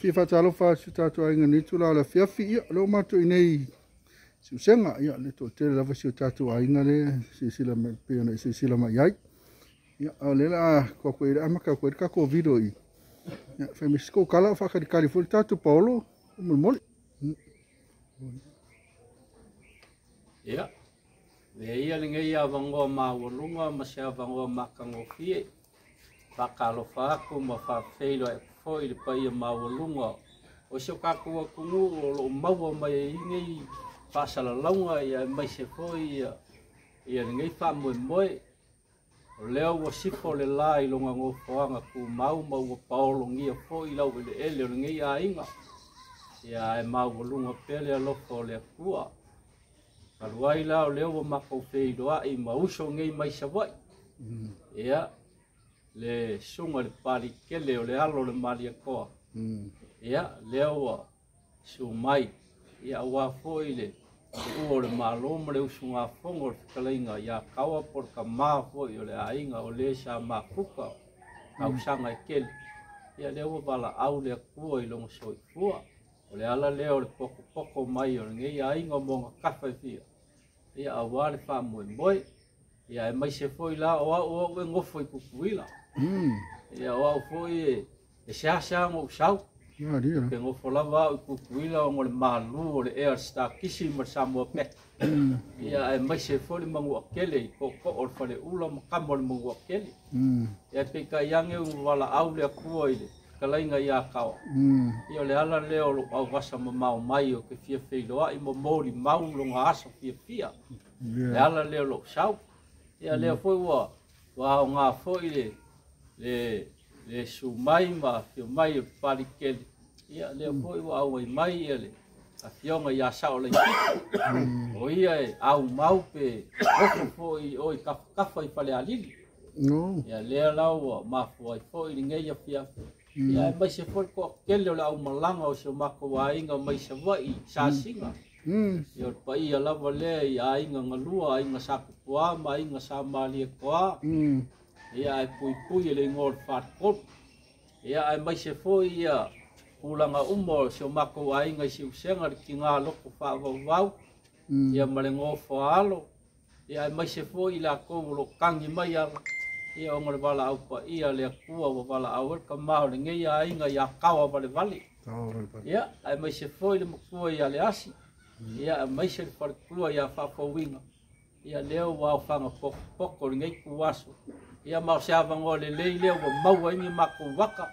ki fa talo fa si ta to inga ni tu la la fi ya lo ma to inei si senga ya le to te la si ta to inga le si si la me pe na si si la ma yai ya a la ko ko ira ma ka ko ka ko vi i ya fa mi sko kala fa ka di kali fu ta to paolo mol mol ya le ia le ngai a vango ma wo lunga ma sia vango ma ka ngofie pa kalo fa ko ma fa feilo fo i le pai a maualuga o se o kakua kugu o loo maua mai e igai faasalalauga ia e maise fo ia ia lenei faamoemoe o lea ua sifa o le lā i loga gofoaga kumau ma ua paologia foʻi lau eleele o legei aiga ia e maualuga pea le alofa o le leo aluai la o lea ua makoufeiloaʻi ma uso gei mai savaʻi ia le sunga le pari ke leo le alo le maria koa. Mm. Ia mm. leo wa su mai, ia ua foi le ua le maloma le usunga fongo le kalinga, ia kawa por ka maa foi o le ainga o le sa maa kuka ka usanga mm. e kele. Ia leo wa bala au le kua i longa soi kua, o le ala leo le poko poko mai o nge e ia ainga monga kafe fia. Ia awa le faa moe moe, ia e maise foi la oa oa ue ngofo i kukuila. ia oa o foi e siasia gousau pe gofo lava o i kukuila ogo le malu o le ea stakisi ma le samoa pea ia e maise foi le maguakele i ko'oko'o o le fale'ula makama o le maguakele ia peikaiage u vala'au le akua i le kalaiga iā kaoa ia o le ala lea o lo'o auvasa mamao mai o ke fia feiloa'i ma moli mau loga aso fiafia le ala lea o lo'o sau ia lea foi ua vaaaogā fo'i le le le su mai ma fi mai e pali ke mm. ia le mm. poi au mai mai ele a fi o mai asa o le o ia e, au mau pe o ko foi o i kafu kafu i pale ali no ia le la o ma foi foi ni ngai fi a mm. ia mm. E mai se foi ko ke le au malanga o se ma ko wa inga mai se wai sa mm. singa mm. ia pa ia la vale ia inga ngalua inga sa ko ma inga sa mali ko mm ia e pui pui le ngol fat pot ia e mai se foi ia ulanga umo se o mako ai ngai se usenga ki nga lo ko fa va va ia mare ngo fo alo ia e mai se foi la ko lo kang i mai ala ia o ngol bala au pa ia le kua o bala au ka ma le ngai ai ngai ia kawa bale bale ia e mai se foi le mo ia le asi mm. ia e mai se foi kua ia fa fo winga ia leo ua aufaga pokopoko ligai kuwasu ia maoseavagoa lelei lea ua maua ini makuvaka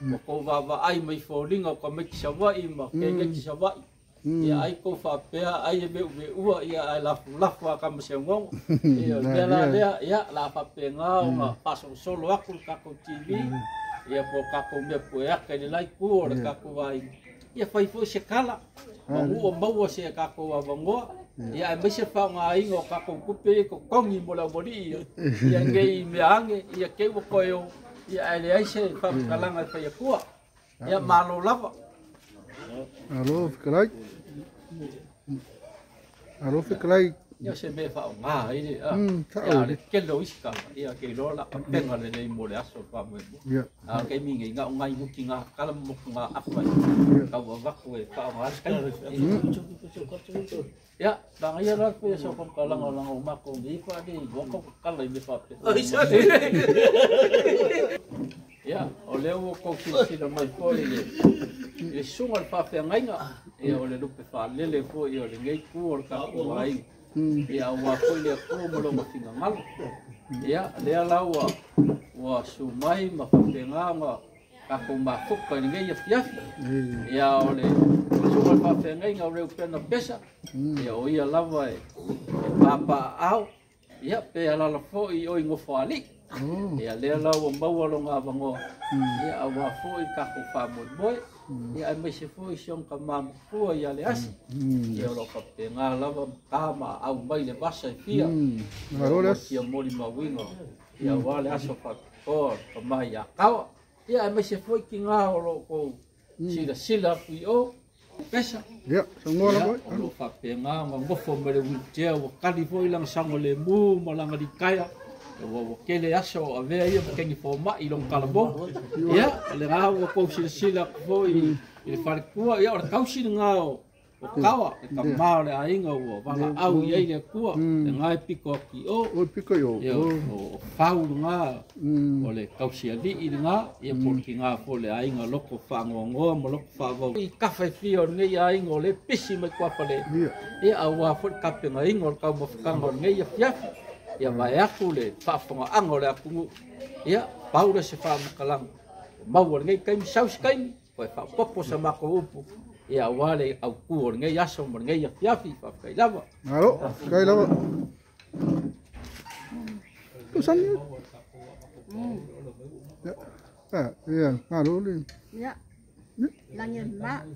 ma kou vava'ai mai foliga o ka maiti sava'i ma kegaiti sava'i ia ai kou faapea ai e ve'uve'ua ia ae lafulafu akamaseogogo ia lea la lea ia la faapegā oga fa'asolosolo aku le kakou tv ia po kakou mea pueaka i lelai kua o le kakou ai ia fai fo'i se kala ma u'o maua se e kakou avagoa ia mai se faagaiga o kakoukupe ai kaukaugi mo laualii ia gei meage ia kei ua koeo ia aele ai se faamakalaga e faiapua ia malo lava alo fekalai alo fekalai 要先别放啊，一点啊，呀，你跟老师讲，呀，给老了，变化了你莫了说话没有，啊，给明人家我爱不听啊，搞了木听啊，阿不，搞我挖苦搞我，呀，当然了，不要说讲搞啷个啷个嘛，讲你瓜的，我讲搞了没法子，哎呀，呀，我了我讲起起了蛮多的，也送我发表爱个，呀，我了都不发，了了不，呀，人家哭我搞我爱。ia ua koe lea kua mo loma tinga ngalo ia lea lau a ua sumai ma kute ngā ka ko mā kukai ni ngai afi afi ia ole le kusuma pa fe ngai ngā reu pena pesa ia o ia lawa e pāpā au ia pe alala fo i oi ngofo aliki Mm. Ia lea lau a maua lo ngā wango. Mm. Ia a wā fōi kako whāmoi moi. Mm. Ia ai maise fōi ka māmu fua ia le asi. Mm. Ia ro ka pē ngā lava kāma au mai le wasa i fia. Mm. Ngā rōle asi. Ia mori mawingo. Ia wā le aso whakoa ka mai a kawa. Ia ai maise fōi ki ngā oro kou sila sila kui o. Pesa. Ia, sa ngō la boi. Ia, o lo whapē ngā ngā ngofo mele wikjea wakari fōi lang sango le mū malanga di kaya. e wa wa kele aso a vea ia pakengi po ma i long kalabo ia le raha wa kou sila sila po i i le fare kua ia ora kau sila nga o kawa e ka maa le a inga ua wala au i eile kua e mm. nga e piko ki o o e piko i o ia o fau nga mm. o le kau sila di i nga ia po mm. ki nga po le a inga loko fa ngo ngo mo loko fa vau i kafe fio nge i a inga o le pisi me kua pale ia a ua fo i kape nga inga o le kau mafukanga o nge i a fiafi ia ya, hmm. aku le faafogaaga ango ya, ya, le akugu ia pau le se faamakalaga maua legei fa popo se oe faapopo ya wale au ku le yaso mo legei aso ma legei fa kai lava ngalo kai lava ya ya ngalo le ya lage ma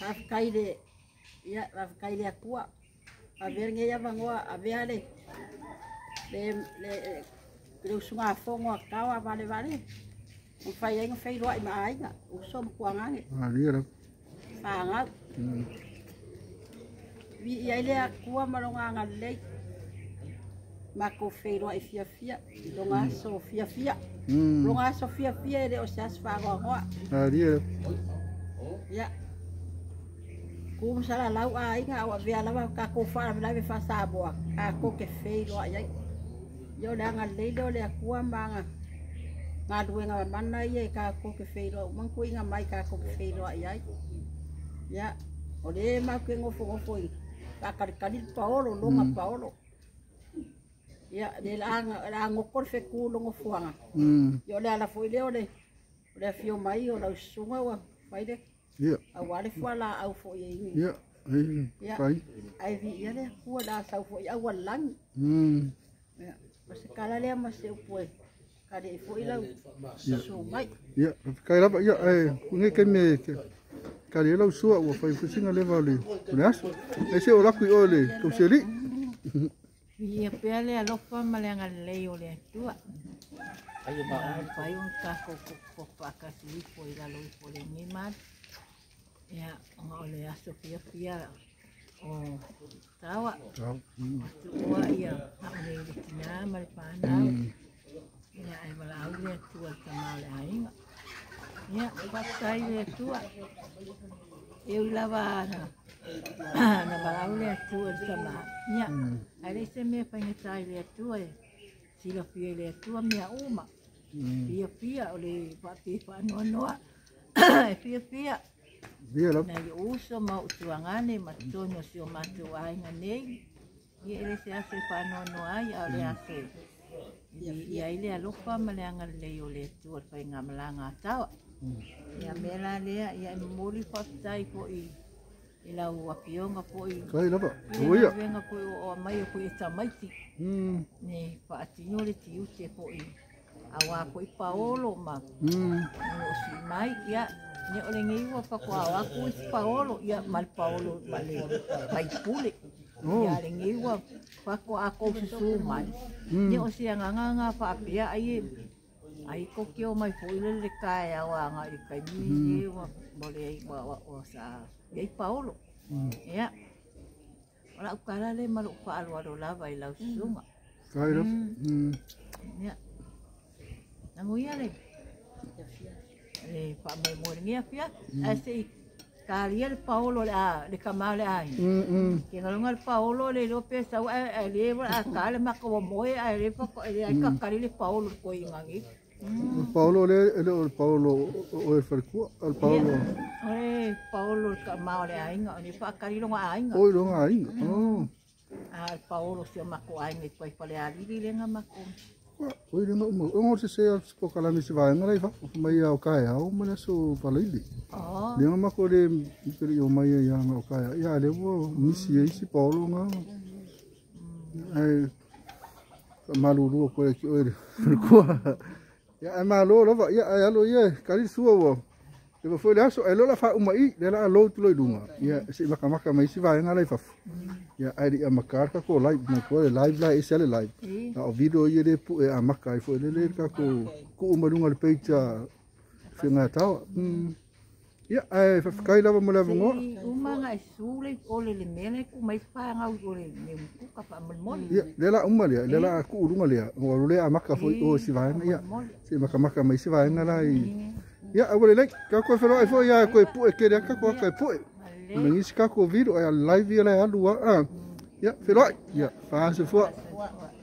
faafekai le ya faafekai le akua a ver nge ia vangoa a vea le le le le usunga fongo a kau a vale vale o fai ainga fai roa ima ainga o som kuangange a ah, lira whanga vi hmm. ia le a kua maronga anga lei ma ko fai roa i fia fia longa hmm. so fia fia longa hmm. so fia fia ele o se as whangoa a lira ia yeah. Como sala lá o ai nga o via lá ka ko fa lá ve fa sa boa. Ka ko ke fei lo ai. Yo da nga le do le kua manga. Nga duwe nga e mana ye ka ko ke fei lo. Mang ku inga mai ka ko ke fei lo ai. Ya. O le ma ke ngofo ngofo i. Ka kar kar paolo lo nga mm. paolo. Ya, de la la ngokor fe ku lo ngofuanga. Mm. Yo le ala foi le ole. Le fio mai o la sunga wa. Vai de. Yeah. A wale fua la au fo ye ingi. Yeah. Hei. Yeah. Kai. Ai vi ia le fua la sau fo ia walang. Hmm. Yeah. Masi kala lea masi upoe. Kare e fo ilau. Yeah. So mai. Yeah. Kai rapa ia. Ai. Unge ke me ke. Kari e lau sua ua fai kusinga le vali. Kone as? E se o laku i o le. Kau se li. Ia e pia le alofa ma le angale lei o le atua. Ai e ba. Ai un kako kopaka si ipo ila lo ipo le mi mati. Ya, mga ulo ya, supiyok ya. Oh, tawa. Tawa. Tuwa ya, ako na yung na, malipanaw. Hmm. Ya, ay malaw ya, tuwa sa malay. Ya, patay nah, ya, tuwa. Eu lavara. Na malau ya, tuwa sa malay. Ya, alay sa may pangisay ya, tuwa Sila piya ya, tuwa mia uma. Pia pia, ulit pati pa noa noa. Pia pia. Na i uso ma utuangane ma tonyo si o matu ai nga nei. I ere se ase i whanoa no ai a ore mm. ase. I a ile alofa ma le angale le o le tu alfa i ngā malanga atawa. Mm. I a mela lea i a i e mori whaftai po i i e la u apionga po i. Kai lapa, o ia. I a venga po i o a mai o po i tamaiti. Mm. Ne pa atinyo le ti ute po i. Awa po i paolo ma. Mm. Ne o si mai i a. Mm. Ne ole ngi wa pa kwa wa ku Paolo ya mal Paolo vale pai pule. Oh. Ya le ngi wa pa kwa ko su mal. Ne mm. o sia nga nga nga pa pia ai ai ko kio mai fu le le ka ya wa nga i ka ni ni wa bole ai wa wa o sa. Ya Paolo. Mm. Ya. Ora ukara le mal pa alo alo la vai la suma. Kairo. Mm. Ya. Nanguia le. Ya. eh, ah, cuando me moría fía, así, caría el Paolo le de Camale ahí. Que no el Paolo le lo pesa el libro a Cale más como moe, el libro el que carir el Paolo coi ahí. El Paolo le el Paolo o el Fercu, el Paolo. Eh, Paolo el Camale ahí, no ni para ah, carir lo ahí. Oi lo ahí. Oh. Mm. Ah. ah, el Paolo se llama Coain, después para pues, ali le llama Coain. Oi, no mo. Eu não sei se eu cala nesse vai, não leva. Mas eu caia, eu mas eu falei de. Ah. Deu uma coisa, eu mas eu caia. Já devo missei esse Paulo, não. Ai, maluru ko ko ko ya maluru ba ya ya lo ya kali suwa Te wa foi laso e lola fa uma i le la lo tu loi dunga. Ia se maka maka mai si vai ngale fa. Ia ai di amakar ka ko live na ko live la e sele live. Na o video ye de pu e amaka i foi le le ka ko ko uma dunga le peita se nga Yeah, Ia ai fa kai lava mo lava ngo. Uma nga su le o le le mele ku mai fa nga o le me ku ka fa mo mo. Ia le la uma le le la ku urunga le o le amaka foi o si vai ia. Se maka maka mai si vai ngala i. Ya, yeah, awale lai. Ka koe whanau e whoi a koe poe kere a ka koe kai poe. Me isi ka koe viro e a laivi e lai alu a. Ya, whanau. Ya, whanau. Ya, whanau.